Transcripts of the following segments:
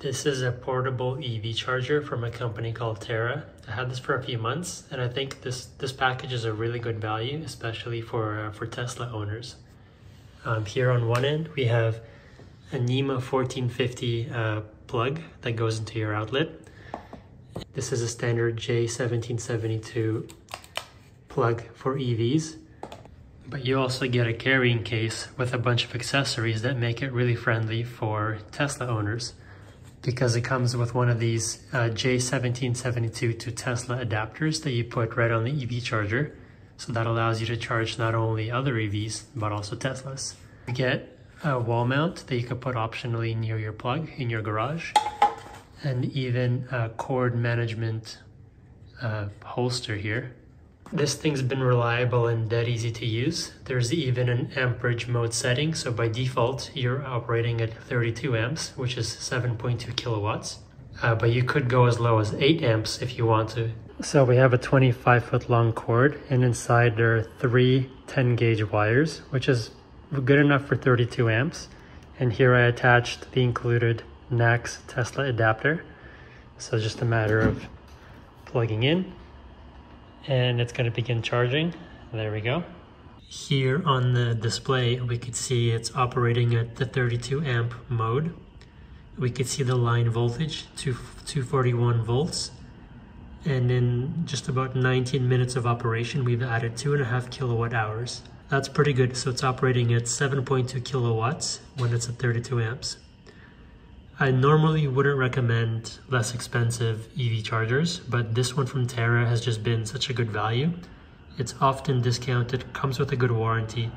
This is a portable EV charger from a company called Tera. I had this for a few months, and I think this this package is a really good value, especially for uh, for Tesla owners. Um, here on one end, we have a NEMA 1450 uh, plug that goes into your outlet. This is a standard J1772 plug for EVs. But you also get a carrying case with a bunch of accessories that make it really friendly for Tesla owners because it comes with one of these uh, J1772 to Tesla adapters that you put right on the EV charger. So that allows you to charge not only other EVs, but also Teslas. You get a wall mount that you can put optionally near your plug in your garage and even a cord management uh, holster here this thing's been reliable and dead easy to use. There's even an amperage mode setting, so by default you're operating at 32 amps, which is 7.2 kilowatts. Uh, but you could go as low as 8 amps if you want to. So we have a 25 foot long cord and inside there are three 10 gauge wires, which is good enough for 32 amps. And here I attached the included NACS Tesla adapter. So just a matter of plugging in and it's going to begin charging. There we go. Here on the display, we could see it's operating at the 32 amp mode. We could see the line voltage to 241 volts. And in just about 19 minutes of operation, we've added two and a half kilowatt hours. That's pretty good. So it's operating at 7.2 kilowatts when it's at 32 amps. I normally wouldn't recommend less expensive EV chargers, but this one from Tera has just been such a good value. It's often discounted, comes with a good warranty,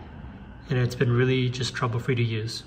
and it's been really just trouble-free to use.